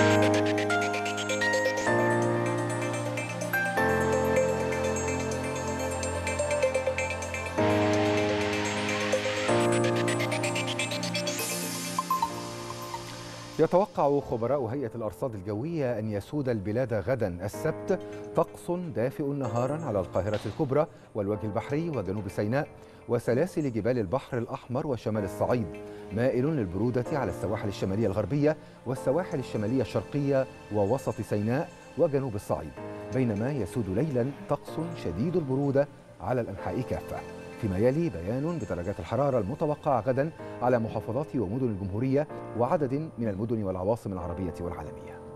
you يتوقع خبراء هيئة الأرصاد الجوية أن يسود البلاد غدا السبت طقس دافئ نهارا على القاهرة الكبرى والوجه البحري وجنوب سيناء وسلاسل جبال البحر الأحمر وشمال الصعيد مائل للبرودة على السواحل الشمالية الغربية والسواحل الشمالية الشرقية ووسط سيناء وجنوب الصعيد بينما يسود ليلا طقس شديد البرودة على الأنحاء كافة. فيما يلي بيان بدرجات الحرارة المتوقعة غدا على محافظات ومدن الجمهورية وعدد من المدن والعواصم العربية والعالمية.